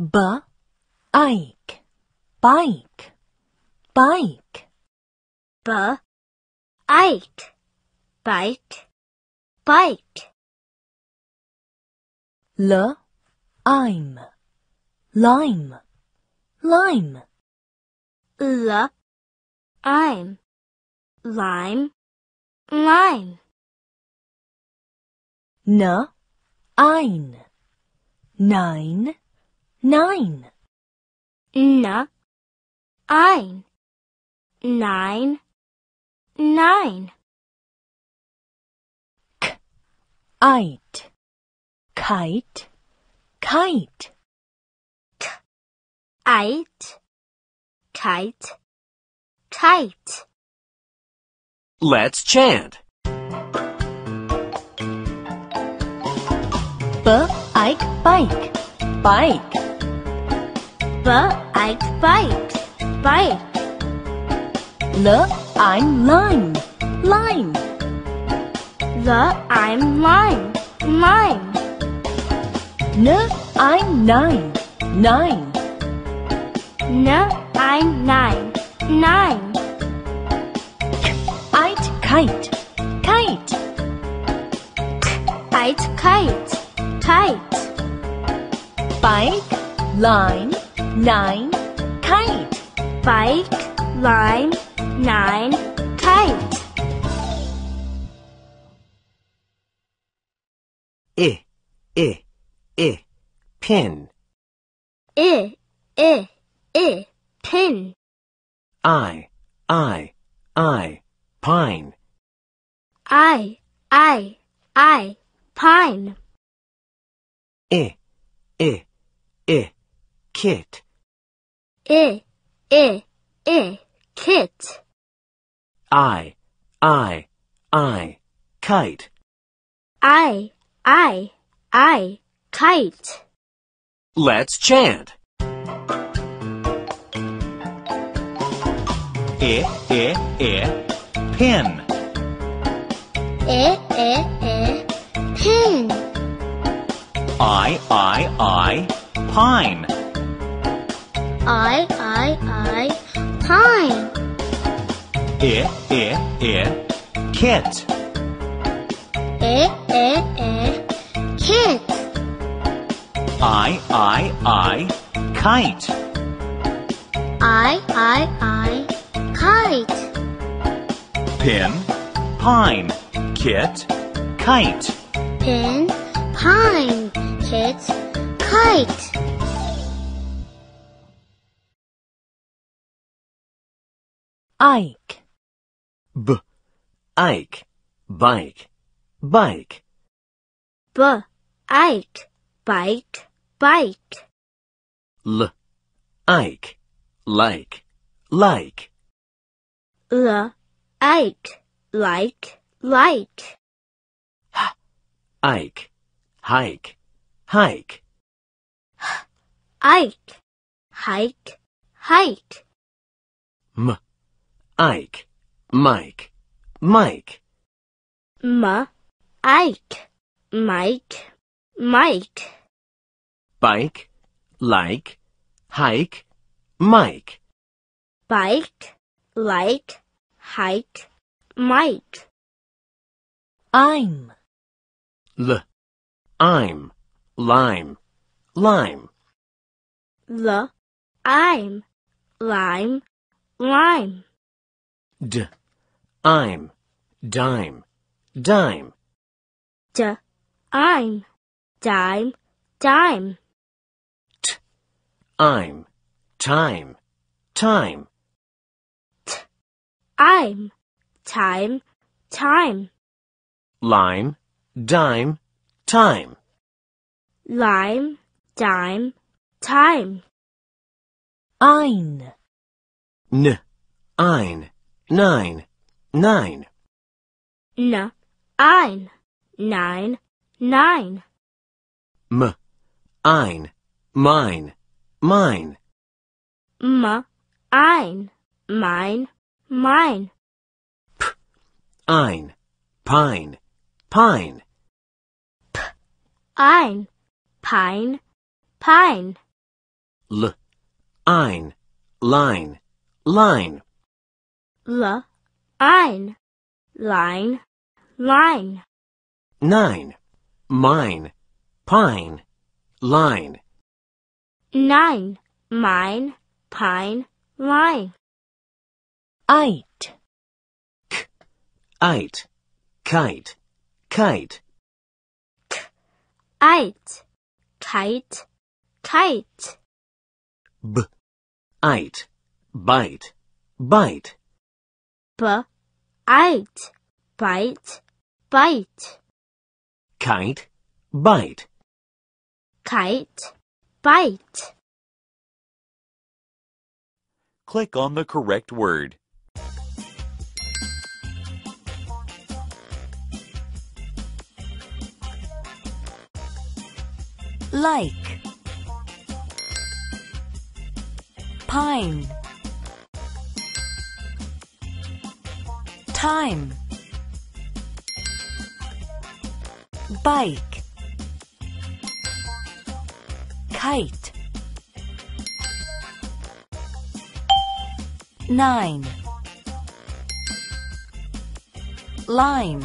b, ike, bike, bike. b, ike, bike, bite l, ime, lime, lime. l, ime, lime, lime. n, ine, nine, nine. n, ine, nine, nine. Ite, kite, kite. Ite, kite, kite. Let's chant. B, ike, bike, bike. B, ike, bike, bike. L, ime lime, lime. l, ime lime, lime. N, I'm nine, nine. n, I'm nine, nine. Ite, kite, kite. Ite, kite, kite. Bike, line, nine, kite. Bike, line, nine, kite. I, I, I, pin. I, I, I, pin. I, I, I, pine. I, I, I, pine. I, I, I, kit. I, I, I, kit. I, I, I, kite. I, I, I, kite. Let's chant. I, I, I, pin. I, I, I, pin. I, I, I, pine. I, I, I, pine. I, I, I, kit. I, I, I, kit. I, I, I, kite. I, I, I, kite. Pin, pine, kit, kite. Pin, pine, kit, kite. Ike, B, ike, bike, bike. B, ike, bike, bike. L, ike, like, like. L, ike, like, like. H. Ike, hike, hike. H. Ike, hike, hike. M, ike, mike, mike. M, ike, mike, mike. Bike, like, hike, mike. Bike, like, hike, mike. ime, L, ime, lime, lime. L, ime, lime, lime. D, ime, dime, dime. D, ime, dime, dime. ime, time, time. ime, time, time. Lime, dime, time. Lime, dime, time. ine, N, ine, nine, nine. N, ine, nine, nine. M, ine, mine, mine. M, ine, mine, mine. Ine, pine, pine. Ine, pine, pine. L, ine, line, line. L, ine, line, line. Nine, mine, pine, line. Nine, mine, pine, line. eight, Ite, kite, kite. k. Eight, kite, kite. B, ite, bite, bite. B, eight, bite, bite. Kite, bite. Kite, bite. Click on the correct word. like, pine, time, bike, kite, nine, lime.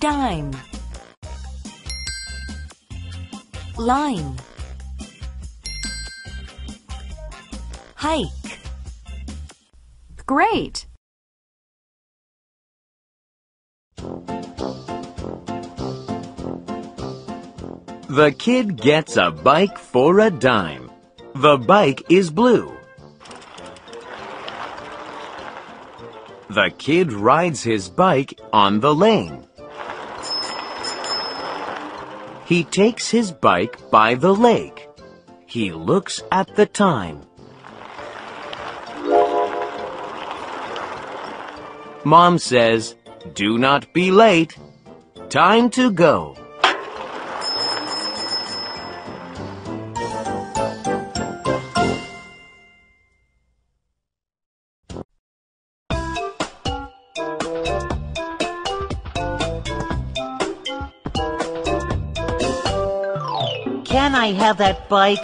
dime. Line hike great The kid gets a bike for a dime. The bike is blue. The kid rides his bike on the lane. He takes his bike by the lake. He looks at the time. Mom says, Do not be late. Time to go. Can I have that bike?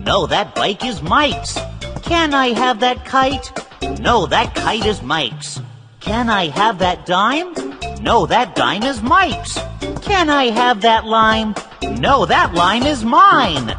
No, that bike is Mike's. Can I have that kite? No, that kite is Mike's. Can I have that dime? No, that dime is Mike's. Can I have that lime? No, that lime is mine.